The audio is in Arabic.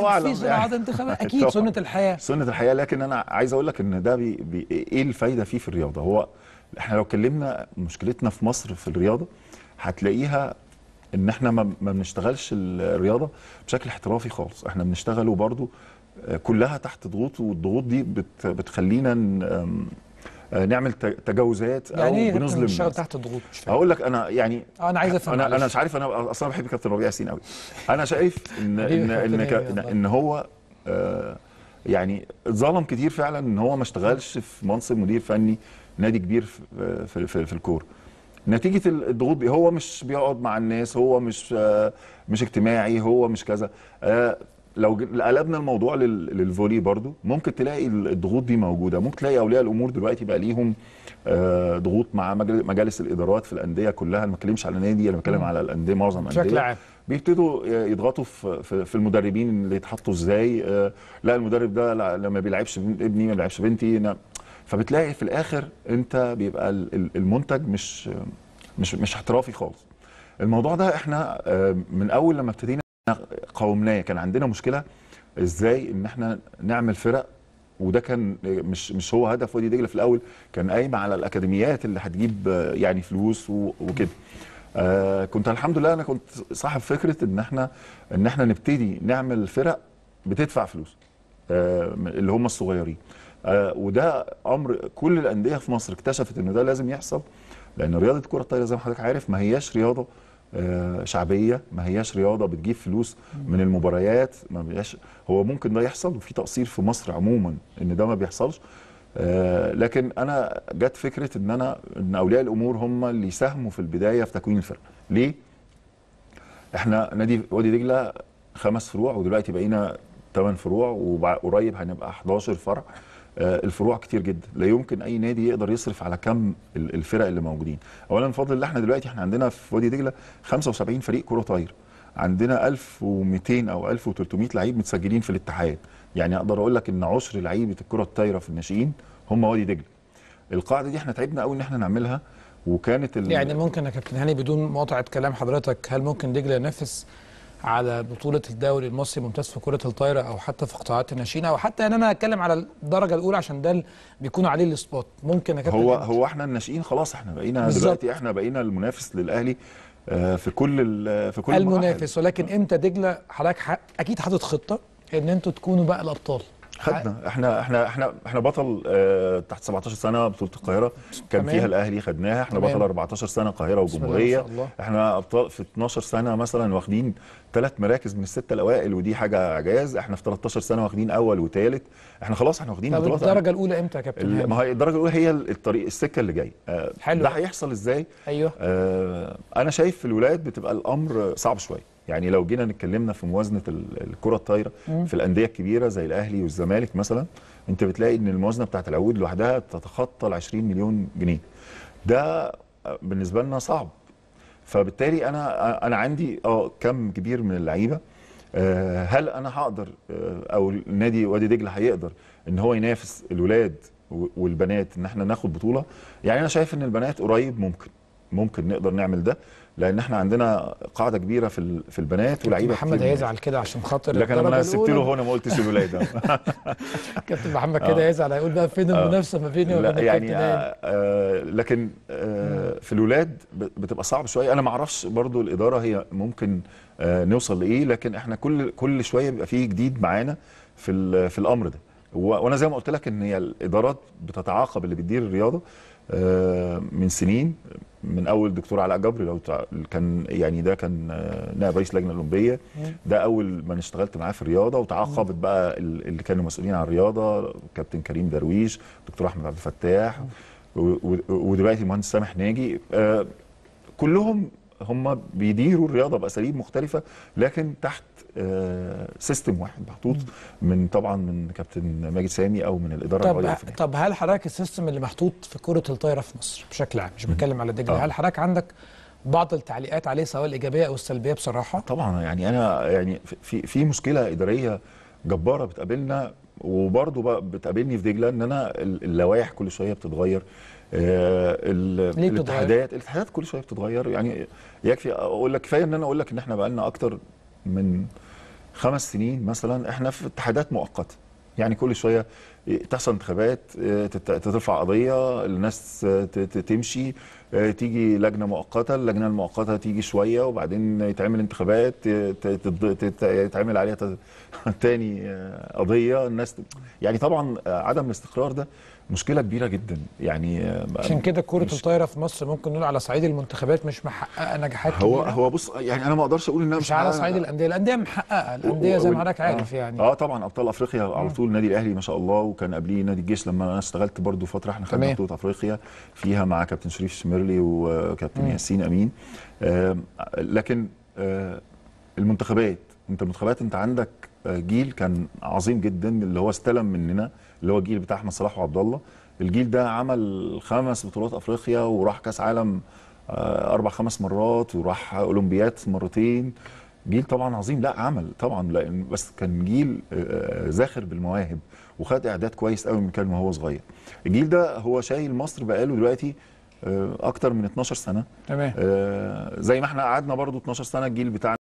الله أعلم في صراعات انتخابات. أكيد. سنة الحياة. سنة الحياة. لكن أنا عايز أقول لك إن ده بي بي إيه الفايدة فيه في الرياضة؟ هو إحنا لو اتكلمنا مشكلتنا في مصر في الرياضة هتلاقيها إن إحنا ما بنشتغلش الرياضة بشكل احترافي خالص. إحنا بنشتغله برضو آه، كلها تحت ضغوط والضغوط دي بت بتخلينا نعمل ت- تجاوزات يعني أو بنظلم بنشتغل. تحت ضغوط مش فاهم هقول لك أنا يعني آه، أنا عايز أفهم أنا أنا. مش عارف أنا أصلا بحب كابتن ربيع ياسين قوي أنا شايف ان ان إن, إيه والله. إن هو آه يعني اتظلم كتير فعلا إن هو ما اشتغلش في منصب مدير فني نادي كبير في في, في, في الكورة نتيجة الضغوط هو مش بيقعد مع الناس هو مش آه مش اجتماعي هو مش كذا آه لو قلبنا الموضوع لل- للفولي برضو ممكن تلاقي الضغوط دي موجودة. ممكن تلاقي أولياء الأمور دلوقتي بقى ليهم آه، ضغوط مع مجالس الإدارات في الأندية كلها. ما بتكلمش على نادي أنا بتكلم على الأندية معظم الأندية. بشكل عام. بيبتدوا يضغطوا في في, المدربين اللي يتحطوا إزاي. آه، لا المدرب ده لما بيلعبش ابني ما بيلعبش بنتي فبتلاقي في الآخر أنت بيبقى ال- ال- المنتج مش مش مش احترافي خالص. الموضوع ده إحنا آه، من أول لما ابتدينا قاومناه كان عندنا مشكلة إزاي إن إحنا نعمل فرق وده كان مش مش هو هدف وادي دجلة في الأول كان قايم على الأكاديميات اللي هتجيب آه، يعني فلوس وكده. آه كنت الحمد لله أنا كنت صاحب فكرة إن إحنا إن إحنا نبتدي نعمل فرق بتدفع فلوس آه اللي هم الصغيرين. آه وده أمر كل الأندية في مصر اكتشفت ان ده لازم يحصل لأن رياضة كرة الطايرة زي ما حضرتك عارف ما هياش رياضة شعبية. ما هياش رياضة بتجيب فلوس من المباريات ما بيش هو ممكن ده يحصل وفي تقصير في مصر عموما إن ده ما بيحصلش. آه لكن أنا جت فكرة إن أنا إن أولياء الأمور هم اللي يساهموا في البداية في تكوين الفرقة. ليه؟ إحنا نادي وادي دجلة خمس فروع ودلوقتي بقينا ثمان فروع وقريب هنبقى 11 فرع. آه، الفروع كتير جدا. لا يمكن أي نادي يقدر يصرف على كم ال- الفرق اللي موجودين. اولا بفضل الله إحنا دلوقتي إحنا عندنا في وادي دجلة 75 فريق كره طايره عندنا 1200 أو 1300 لعيب متسجلين في الاتحاد. يعني أقدر أقول لك إن عشر لعيبة الكره الطايرة في الناشئين هم وادي دجلة. القاعدة دي إحنا تعبنا قوي إن إحنا نعملها وكانت يعني ممكن يا كابتن هاني بدون مقاطعة كلام حضرتك هل ممكن دجلة ينافس على بطولة الدوري المصري الممتاز في كرة الطايرة أو حتى في قطاعات الناشئين أو حتى إن أنا أتكلم على الدرجة الأولى عشان ده بيكون عليه الاسبوت ممكن يا كابتن هو؟ هو إحنا الناشئين خلاص إحنا بقينا بالظبط. دلوقتي إحنا بقينا المنافس للأهلي آه، في كل ال- في كل. المنافس ولكن إمتى دجلة حضرتك أكيد حاطط خطة إن أنتوا تكونوا بقى الأبطال خدنا. إحنا إحنا إحنا إحنا بطل آه تحت 17 سنة بطولة القاهرة. كان. فيها الأهلي خدناها. إحنا تمام. بطل 14 سنه ما وجمهورية. إحنا أبطال في 12 سنة مثلا واخدين ثلاث مراكز من الستة الأوائل ودي حاجة اعجاز إحنا في 13 سنة واخدين أول وثالث إحنا خلاص إحنا واخدين بطولات. الدرجة الأولى إمتى يا كابتن؟ ما هي الدرجة الأولى هي الطريق السكة اللي جاي آه، حلو. ده هيحصل إزاي؟ أيوه. آه، أنا شايف في الولايات بتبقى الأمر صعب شوية. يعني لو جينا نتكلمنا في موازنة ال- الكرة الطايرة في الأندية الكبيرة زي الأهلي والزمالك مثلا أنت بتلاقي إن الموازنة بتاعت العقود لوحدها تتخطى ال 20 مليون جنيه. ده بالنسبة لنا صعب. فبالتالي أنا أنا عندي آه كم كبير من اللعيبة آه، هل أنا هقدر آه، أو نادي وادي دجلة هيقدر إن هو ينافس الولاد والبنات إن إحنا ناخد بطولة؟ يعني أنا شايف إن البنات قريب ممكن. ممكن نقدر نعمل ده لأن إحنا عندنا قاعدة كبيرة في في البنات ولاعيبه محمد هيزعل كده عشان خاطر لكن أنا سبت له أنا ما قلتش الولاد ده. كابتن محمد كده هيزعل هيقول بقى فين المنافسة؟ ما بيني وبين لا يعني آه آه لكن آه في الولاد بتبقى صعب شوية. أنا ما أعرفش برضو الإدارة هي ممكن آه نوصل لإيه لكن إحنا كل كل شوية بيبقى فيه جديد معانا في ال- في الأمر ده. وأنا زي ما قلت لك إن هي الإدارات بتتعاقب اللي بتدير الرياضة آه من سنين. من أول دكتور علاء جبري لو كان يعني ده كان آه، نائب رئيس اللجنه الأولمبية. ده أول ما اشتغلت معاه في الرياضة وتعاقبت بقى ال- اللي كانوا مسؤولين عن الرياضة كابتن كريم درويش دكتور أحمد عبد الفتاح ودلوقتي المهندس سامح ناجي. آه، كلهم هم بيديروا الرياضة بأساليب مختلفة لكن تحت آه، system واحد محطوط من طبعا من كابتن ماجد سامي أو من الإدارة طب النادي. طب هل حضرتك ال system اللي محطوط في كرة الطايرة في مصر بشكل عام مش بتكلم على دجله آه. هل حضرتك عندك بعض التعليقات عليه سواء الإيجابية أو السلبية بصراحة طبعا يعني أنا يعني في في مشكلة إدارية جبارة بتقابلنا وبرضه بتقابلني في دجلة إن أنا ال- اللوائح كل شوية بتتغير آه،؟ الاتحادات الاتحادات كل شوية بتتغير. يعني يكفي أقول لك كفاية إن أنا أقول لك إن إحنا بقى لنا أكتر من خمس سنين مثلا إحنا في اتحادات مؤقتة. يعني كل شوية تحصل انتخابات تت- ترفع قضية الناس تمشي آه، تيجي لجنة مؤقتة اللجنة المؤقتة تيجي شوية وبعدين يتعمل انتخابات يتعمل عليها تاني قضية. الناس يعني طبعا عدم الاستقرار ده مشكلة كبيرة جدا. يعني عشان كده كرة مش- الطايرة في مصر ممكن نقول على صعيد المنتخبات مش محققة نجاحات هو كبيرة. هو بص يعني أنا ما أقدرش أقول إنها مش على محققة- صعيد الأندية. الأندية محققة. الأندية زي ما حضرتك عارف آه. يعني. آه طبعا أبطال أفريقيا على طول النادي الأهلي ما شاء الله وكان قبليه نادي الجيش لما أنا اشتغلت برضو فترة إحنا خدنا. بطولة أفريقيا فيها مع كابتن شريف شميرلي وكابتن ياسين أمين. آه لكن آه المنتخبات أنت المنتخبات أنت عندك آه، جيل كان عظيم جدا اللي هو استلم مننا اللي هو الجيل بتاع أحمد صلاح وعبد الله. الجيل ده عمل خمس بطولات أفريقيا وراح كأس عالم آه، أربع خمس مرات وراح اولمبياد مرتين. جيل طبعا عظيم. لا عمل طبعا لأن بس كان جيل آه، زاخر بالمواهب وخد إعداد كويس قوي من كان وهو صغير. الجيل ده هو شايل مصر بقاله دلوقتي آه، أكتر من 12 سنة. تمام. آه، زي ما إحنا قعدنا برضو 12 سنة الجيل بتاعنا